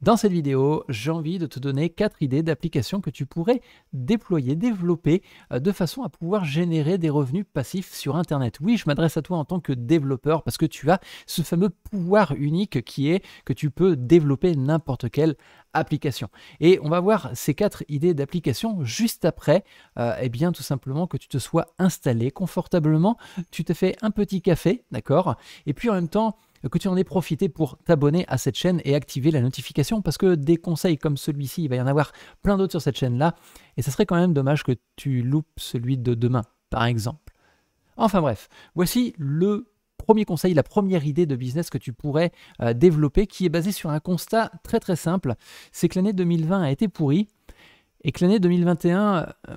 Dans cette vidéo, j'ai envie de te donner quatre idées d'applications que tu pourrais déployer, développer euh, de façon à pouvoir générer des revenus passifs sur Internet. Oui, je m'adresse à toi en tant que développeur parce que tu as ce fameux pouvoir unique qui est que tu peux développer n'importe quelle application. Et on va voir ces quatre idées d'application juste après, euh, eh bien tout simplement que tu te sois installé confortablement, tu te fais un petit café, d'accord? Et puis en même temps, que tu en aies profité pour t'abonner à cette chaîne et activer la notification parce que des conseils comme celui-ci, il va y en avoir plein d'autres sur cette chaîne-là et ça serait quand même dommage que tu loupes celui de demain, par exemple. Enfin bref, voici le premier conseil, la première idée de business que tu pourrais euh, développer qui est basée sur un constat très très simple, c'est que l'année 2020 a été pourrie et que l'année 2021, euh,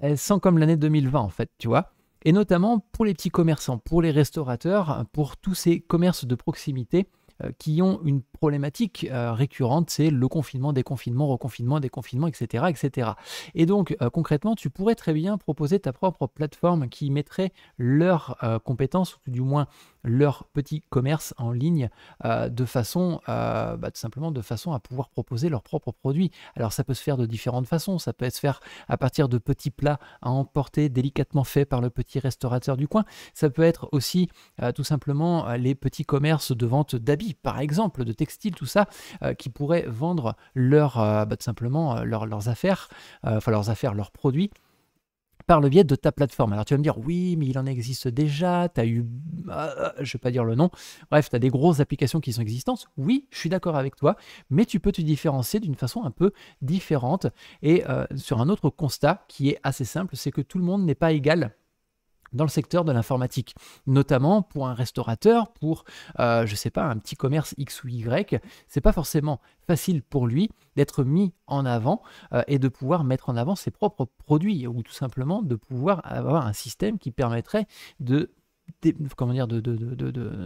elle sent comme l'année 2020 en fait, tu vois et notamment pour les petits commerçants, pour les restaurateurs, pour tous ces commerces de proximité euh, qui ont une problématique euh, récurrente, c'est le confinement, déconfinement, reconfinement, déconfinement, etc. etc. Et donc euh, concrètement, tu pourrais très bien proposer ta propre plateforme qui mettrait leurs compétences, ou du moins leur petit commerce en ligne de façon, bah, tout simplement de façon à pouvoir proposer leurs propres produits. Alors ça peut se faire de différentes façons, ça peut se faire à partir de petits plats à emporter délicatement faits par le petit restaurateur du coin, ça peut être aussi tout simplement les petits commerces de vente d'habits par exemple, de textiles, tout ça, euh, qui pourraient vendre euh, simplement euh, leurs affaires, leurs produits par le biais de ta plateforme. Alors tu vas me dire, oui, mais il en existe déjà, tu as eu, je ne vais pas dire le nom, bref, tu as des grosses applications qui sont existantes. Oui, je suis d'accord avec toi, mais tu peux te différencier d'une façon un peu différente et sur un autre constat qui est assez simple, c'est que tout le monde n'est pas égal dans le secteur de l'informatique, notamment pour un restaurateur, pour, euh, je sais pas, un petit commerce X ou Y, c'est pas forcément facile pour lui d'être mis en avant euh, et de pouvoir mettre en avant ses propres produits ou tout simplement de pouvoir avoir un système qui permettrait de de, de,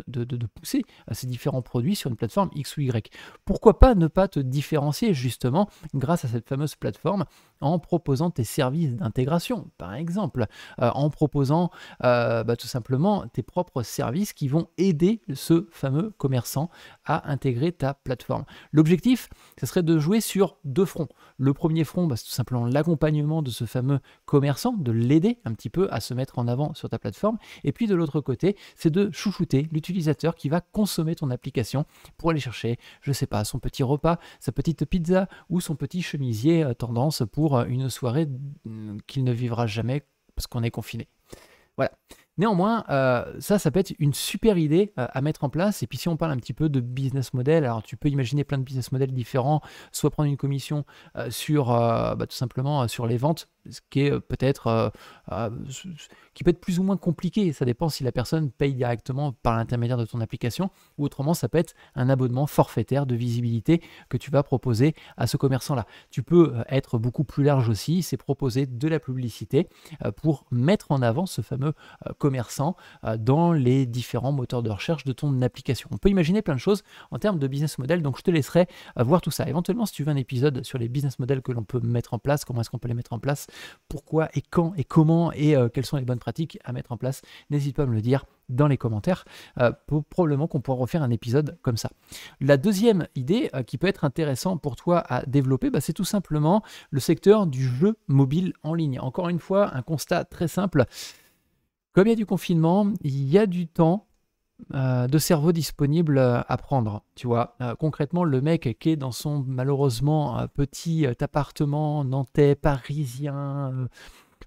de, de, pousser ces différents produits sur une plateforme X ou Y. Pourquoi pas ne pas te différencier justement grâce à cette fameuse plateforme en proposant tes services d'intégration, par exemple, euh, en proposant euh, bah, tout simplement tes propres services qui vont aider ce fameux commerçant à intégrer ta plateforme. L'objectif, ce serait de jouer sur deux fronts. Le premier front, bah, c'est tout simplement l'accompagnement de ce fameux commerçant, de l'aider un petit peu à se mettre en avant sur ta plateforme. Et puis de l'autre côté, c'est de chouchouter l'utilisateur qui va consommer ton application pour aller chercher, je sais pas, son petit repas, sa petite pizza ou son petit chemisier euh, tendance pour euh, une soirée mm, qu'il ne vivra jamais parce qu'on est confiné. Voilà. Néanmoins, euh, ça, ça peut être une super idée à mettre en place. Et puis si on parle un petit peu de business model, alors tu peux imaginer plein de business models différents, soit prendre une commission sur bah, tout simplement sur les ventes ce qui est euh, peut-être euh, euh, qui peut être plus ou moins compliqué. Ça dépend si la personne paye directement par l'intermédiaire de ton application ou autrement ça peut être un abonnement forfaitaire de visibilité que tu vas proposer à ce commerçant-là. Tu peux être beaucoup plus large aussi, c'est proposer de la publicité pour mettre en avant ce fameux commerçant dans les différents moteurs de recherche de ton application. On peut imaginer plein de choses en termes de business model, donc je te laisserai voir tout ça. Éventuellement, si tu veux un épisode sur les business models que l'on peut mettre en place, comment est-ce qu'on peut les mettre en place, pourquoi et quand et comment et euh, quelles sont les bonnes pratiques à mettre en place. N'hésite pas à me le dire dans les commentaires. Euh, probablement qu'on pourra refaire un épisode comme ça. La deuxième idée euh, qui peut être intéressant pour toi à développer, bah, c'est tout simplement le secteur du jeu mobile en ligne. Encore une fois, un constat très simple. Comme il y a du confinement, il y a du temps euh, de cerveau disponible euh, à prendre. Tu vois, euh, concrètement, le mec qui est dans son malheureusement petit appartement nantais, parisien,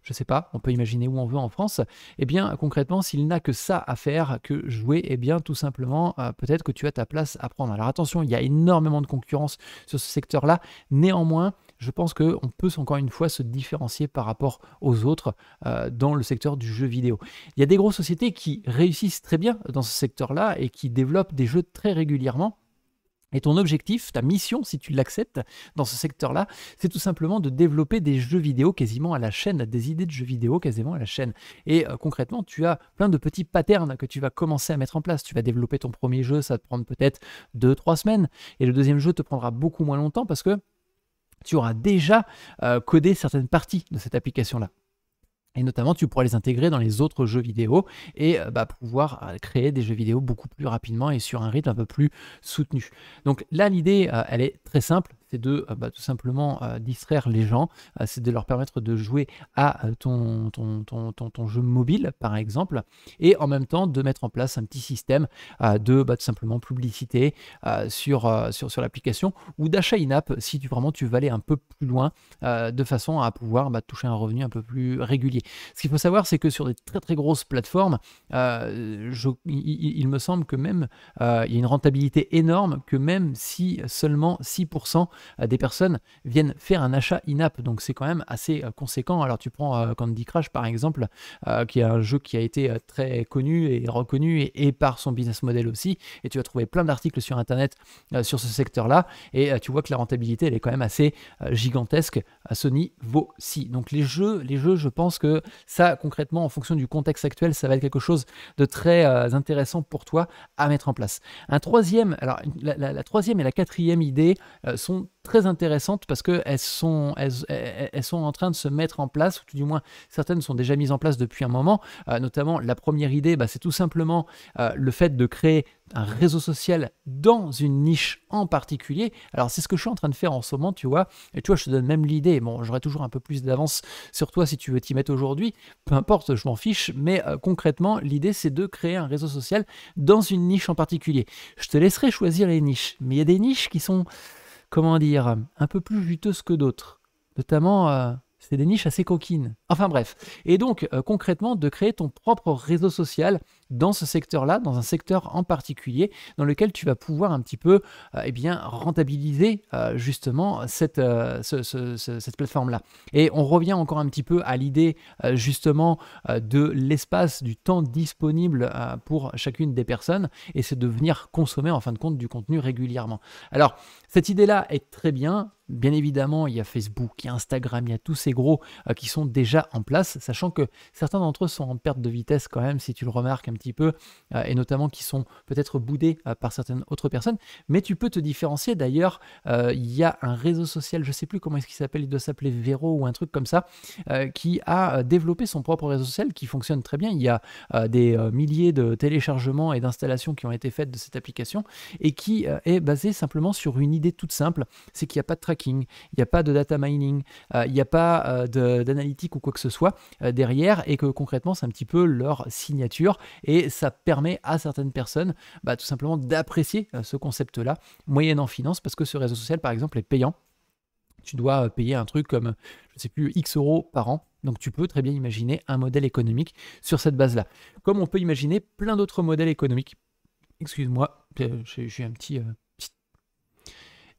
je sais pas, on peut imaginer où on veut en France, eh bien concrètement, s'il n'a que ça à faire, que jouer, eh bien tout simplement, peut-être que tu as ta place à prendre. Alors attention, il y a énormément de concurrence sur ce secteur-là. Néanmoins, je pense qu'on peut encore une fois se différencier par rapport aux autres euh, dans le secteur du jeu vidéo. Il y a des grosses sociétés qui réussissent très bien dans ce secteur-là et qui développent des jeux très régulièrement. Et ton objectif, ta mission, si tu l'acceptes dans ce secteur-là, c'est tout simplement de développer des jeux vidéo quasiment à la chaîne, des idées de jeux vidéo quasiment à la chaîne. Et euh, concrètement, tu as plein de petits patterns que tu vas commencer à mettre en place. Tu vas développer ton premier jeu, ça va te prendre peut-être 2-3 semaines. Et le deuxième jeu te prendra beaucoup moins longtemps parce que tu auras déjà euh, codé certaines parties de cette application-là. Et notamment, tu pourrais les intégrer dans les autres jeux vidéo et euh, bah, pouvoir euh, créer des jeux vidéo beaucoup plus rapidement et sur un rythme un peu plus soutenu. Donc là, l'idée, elle est très simple c'est de bah, tout simplement distraire les gens, c'est de leur permettre de jouer à ton ton, ton, ton, jeu mobile, par exemple, et en même temps de mettre en place un petit système de bah, tout simplement publicité sur, sur, sur l'application ou d'achat in-app si tu, vraiment tu veux aller un peu plus loin de façon à pouvoir bah, toucher un revenu un peu plus régulier. Ce qu'il faut savoir, c'est que sur des très très grosses plateformes, il, me semble que même il y a une rentabilité énorme que même si seulement 6% euh, des personnes viennent faire un achat in-app. Donc c'est quand même assez euh, conséquent. Alors tu prends euh, Candy Crush par exemple, qui est un jeu qui a été très connu et reconnu et, par son business model aussi. Et tu vas trouver plein d'articles sur Internet sur ce secteur-là. Et tu vois que la rentabilité, elle est quand même assez gigantesque à ce niveau-ci. Donc les jeux, les jeux, je pense que ça, concrètement, en fonction du contexte actuel, ça va être quelque chose de très intéressant pour toi à mettre en place. Un troisième, alors la, troisième et la quatrième idée très intéressantes parce qu'elles sont, elles, elles, sont en train de se mettre en place, ou du moins certaines sont déjà mises en place depuis un moment. Euh, notamment, la première idée, bah, c'est tout simplement euh, le fait de créer un réseau social dans une niche en particulier. Alors c'est ce que je suis en train de faire en ce moment, tu vois. Et tu vois, je te donne même l'idée. Bon, j'aurai toujours un peu plus d'avance sur toi si tu veux t'y mettre aujourd'hui. Peu importe, je m'en fiche. Mais euh, concrètement, l'idée c'est de créer un réseau social dans une niche en particulier. Je te laisserai choisir les niches. Mais il y a des niches qui sont comment dire, un peu plus juteuses que d'autres. Notamment, euh, c'est des niches assez coquines. Enfin bref. Et donc, euh, concrètement, de créer ton propre réseau social dans ce secteur-là, dans un secteur en particulier, dans lequel tu vas pouvoir un petit peu euh, eh bien, rentabiliser euh, justement cette, cette plateforme-là. Et on revient encore un petit peu à l'idée justement de l'espace, du temps disponible pour chacune des personnes, et c'est de venir consommer en fin de compte du contenu régulièrement. Alors, cette idée-là est très bien. Bien évidemment, il y a Facebook, il y a Instagram, il y a tous ces gros qui sont déjà en place, sachant que certains d'entre eux sont en perte de vitesse quand même, si tu le remarques petit peu, euh, et notamment qui sont peut-être boudés euh, par certaines autres personnes. Mais tu peux te différencier. D'ailleurs, euh, il y a un réseau social, je sais plus comment est-ce qu'il s'appelle, il doit s'appeler Vero ou un truc comme ça, qui a développé son propre réseau social qui fonctionne très bien. Il y a des milliers de téléchargements et d'installations qui ont été faites de cette application et qui est basé simplement sur une idée toute simple, c'est qu'il n'y a pas de il n'y a pas de data mining, il n'y a pas d'analytique ou quoi que ce soit derrière et que concrètement c'est un petit peu leur signature et ça permet à certaines personnes bah, tout simplement d'apprécier euh, ce concept-là, moyennant finance, parce que ce réseau social, par exemple, est payant. Tu dois euh, payer un truc comme, je ne sais plus, X euros par an. Donc tu peux très bien imaginer un modèle économique sur cette base-là. Comme on peut imaginer plein d'autres modèles économiques. Excuse-moi, euh, j'ai un petit, euh,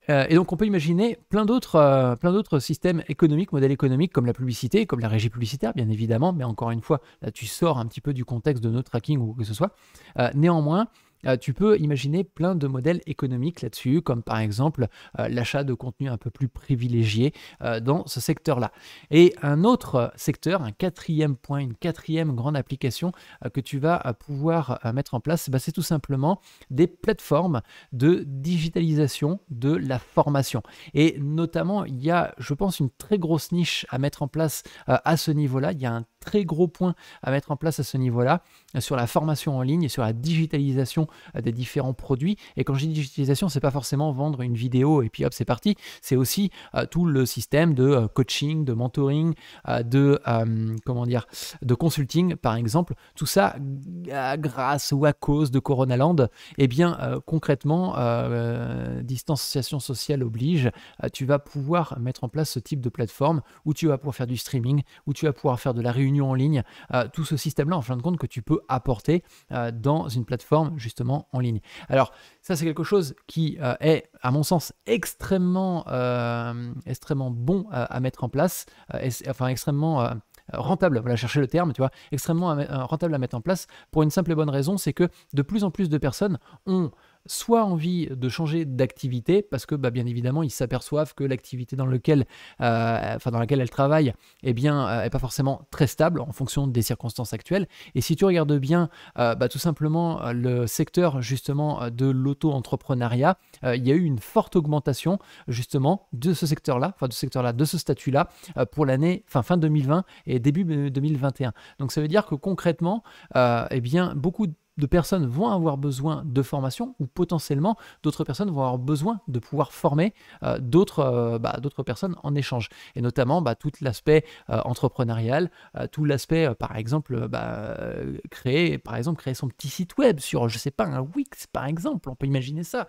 et donc on peut imaginer plein d'autres, euh, plein d'autres systèmes économiques, modèles économiques comme la publicité, comme la régie publicitaire bien évidemment, mais encore une fois, là tu sors un petit peu du contexte de no tracking ou que ce soit. Euh, néanmoins, euh, tu peux imaginer plein de modèles économiques là-dessus, comme par exemple euh, l'achat de contenu un peu plus privilégié euh, dans ce secteur-là. Et un autre secteur, un quatrième point, une quatrième grande application que tu vas pouvoir mettre en place, bah, c'est tout simplement des plateformes de digitalisation de la formation. Et notamment, il y a, je pense, une très grosse niche à mettre en place à ce niveau-là. Très gros point à mettre en place à ce niveau-là sur la formation en ligne et sur la digitalisation euh, des différents produits. Et quand je dis digitalisation, c'est pas forcément vendre une vidéo et puis hop, c'est parti. C'est aussi euh, tout le système de euh, coaching, de mentoring, de comment dire, de consulting, par exemple. Tout ça, grâce ou à cause de Coronaland, eh bien concrètement, distanciation sociale oblige, tu vas pouvoir mettre en place ce type de plateforme où tu vas pouvoir faire du streaming, où tu vas pouvoir faire de la réunion en ligne, tout ce système-là, en fin de compte, que tu peux apporter dans une plateforme justement en ligne. Alors ça c'est quelque chose qui euh, est à mon sens extrêmement, euh, extrêmement bon à, mettre en place, euh, enfin extrêmement rentable, voilà, chercher le terme, tu vois, extrêmement rentable à mettre en place pour une simple et bonne raison, c'est que de plus en plus de personnes ont soit envie de changer d'activité, parce que bah, bien évidemment, ils s'aperçoivent que l'activité dans, euh, laquelle elles travaillent eh bien, n'est pas forcément très stable en fonction des circonstances actuelles. Et si tu regardes bien, bah, tout simplement, le secteur justement de l'auto-entrepreneuriat, il y a eu une forte augmentation justement de ce secteur-là, de ce secteur-là, de ce statut-là, pour l'année fin, fin 2020 et début 2021. Donc ça veut dire que concrètement, eh beaucoup de de personnes vont avoir besoin de formation ou potentiellement d'autres personnes vont avoir besoin de pouvoir former euh, euh, bah, d'autres personnes en échange. Et notamment bah, tout l'aspect euh, entrepreneurial, tout l'aspect par exemple bah, créer par exemple créer son petit site web sur je sais pas un Wix par exemple, on peut imaginer ça.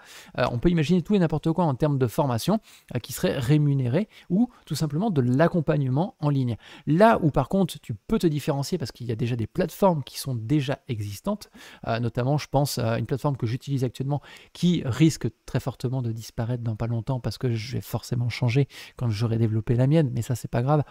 on peut imaginer tout et n'importe quoi en termes de formation qui serait rémunéré ou tout simplement de l'accompagnement en ligne. Là où par contre tu peux te différencier parce qu'il y a déjà des plateformes qui sont déjà existantes, euh, notamment, je pense à une plateforme que j'utilise actuellement qui risque très fortement de disparaître dans pas longtemps parce que je vais forcément changer quand j'aurai développé la mienne, mais ça, c'est pas grave.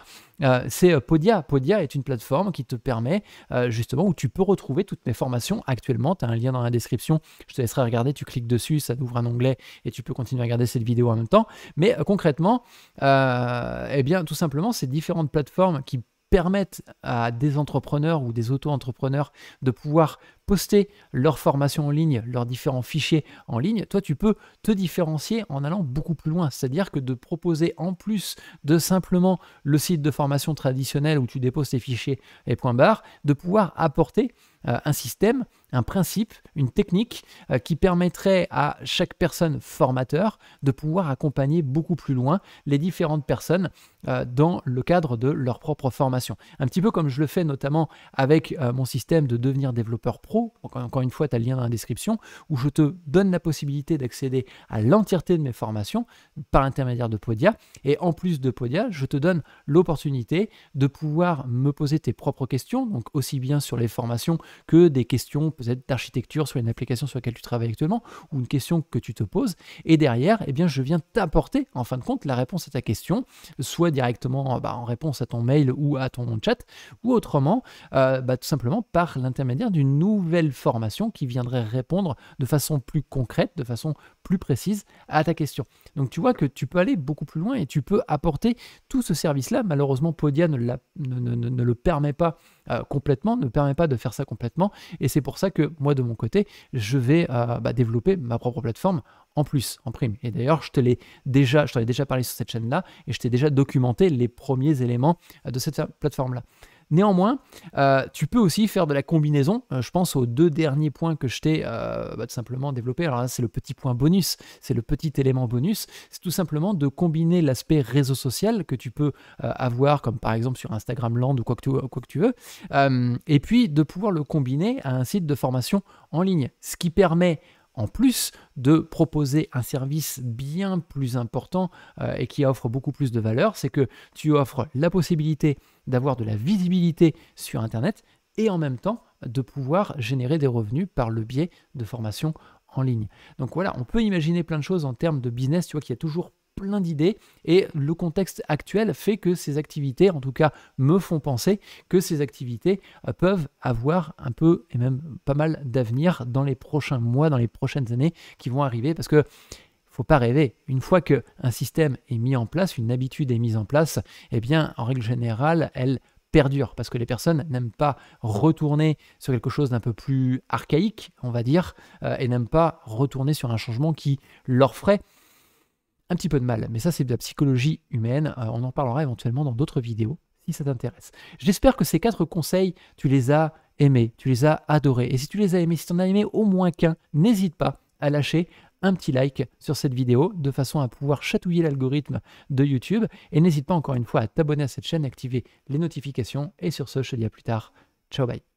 Euh, c'est euh, Podia. Podia est une plateforme qui te permet justement où tu peux retrouver toutes mes formations actuellement. Tu as un lien dans la description, je te laisserai regarder, tu cliques dessus, ça ouvre un onglet et tu peux continuer à regarder cette vidéo en même temps. Mais concrètement, eh bien, tout simplement, ces différentes plateformes qui permettent à des entrepreneurs ou des auto-entrepreneurs de pouvoir poster leurs formations en ligne, leurs différents fichiers en ligne, toi tu peux te différencier en allant beaucoup plus loin. C'est-à-dire que de proposer en plus de simplement le site de formation traditionnel où tu déposes tes fichiers et points barres, de pouvoir apporter un système, un principe, une technique euh, qui permettrait à chaque personne formateur de pouvoir accompagner beaucoup plus loin les différentes personnes euh, dans le cadre de leur propre formation. Un petit peu comme je le fais notamment avec mon système de devenir développeur pro encore une fois, tu as le lien dans la description, où je te donne la possibilité d'accéder à l'entièreté de mes formations par l'intermédiaire de Podia. Et en plus de Podia, je te donne l'opportunité de pouvoir me poser tes propres questions, donc aussi bien sur les formations que des questions peut-être d'architecture sur une application sur laquelle tu travailles actuellement, ou une question que tu te poses. Et derrière, eh bien, je viens t'apporter, en fin de compte, la réponse à ta question, soit directement bah, en réponse à ton mail ou à ton chat, ou autrement, euh, bah, tout simplement par l'intermédiaire d'une nouvelle formation qui viendrait répondre de façon plus concrète, de façon plus précise à ta question. Donc tu vois que tu peux aller beaucoup plus loin et tu peux apporter tout ce service-là. Malheureusement, Podia ne, le permet pas euh, complètement, ne permet pas de faire ça complètement. Et c'est pour ça que moi, de mon côté, je vais euh, bah, développer ma propre plateforme en plus, en prime. Et d'ailleurs, je l'ai déjà, je t'en ai déjà parlé sur cette chaîne-là et je t'ai déjà documenté les premiers éléments de cette plateforme-là. Néanmoins, euh, tu peux aussi faire de la combinaison. Euh, je pense aux deux derniers points que je t'ai euh, bah, tout simplement développé. Alors là, c'est le petit point bonus, c'est le petit élément bonus. C'est tout simplement de combiner l'aspect réseau social que tu peux avoir, comme par exemple sur Instagram Land ou quoi que tu, veux, et puis de pouvoir le combiner à un site de formation en ligne. Ce qui permet en plus de proposer un service bien plus important et qui offre beaucoup plus de valeur, c'est que tu offres la possibilité d'avoir de la visibilité sur Internet et en même temps de pouvoir générer des revenus par le biais de formations en ligne. Donc voilà, on peut imaginer plein de choses en termes de business, tu vois qu'il y a toujours plein d'idées et le contexte actuel fait que ces activités, en tout cas me font penser que ces activités euh, peuvent avoir un peu et même pas mal d'avenir dans les prochains mois, dans les prochaines années qui vont arriver parce que faut pas rêver. Une fois qu'un système est mis en place, une habitude est mise en place, eh bien, en règle générale, elle perdure parce que les personnes n'aiment pas retourner sur quelque chose d'un peu plus archaïque, on va dire, euh, et n'aiment pas retourner sur un changement qui leur ferait un petit peu de mal. Mais ça, c'est de la psychologie humaine. Euh, on en parlera éventuellement dans d'autres vidéos si ça t'intéresse. J'espère que ces quatre conseils, tu les as aimés, tu les as adorés. Et si tu les as aimés, si tu en as aimé au moins qu'un, n'hésite pas à lâcher un petit like sur cette vidéo de façon à pouvoir chatouiller l'algorithme de YouTube. Et n'hésite pas encore une fois à t'abonner à cette chaîne, activer les notifications. Et sur ce, je te dis à plus tard. Ciao, bye.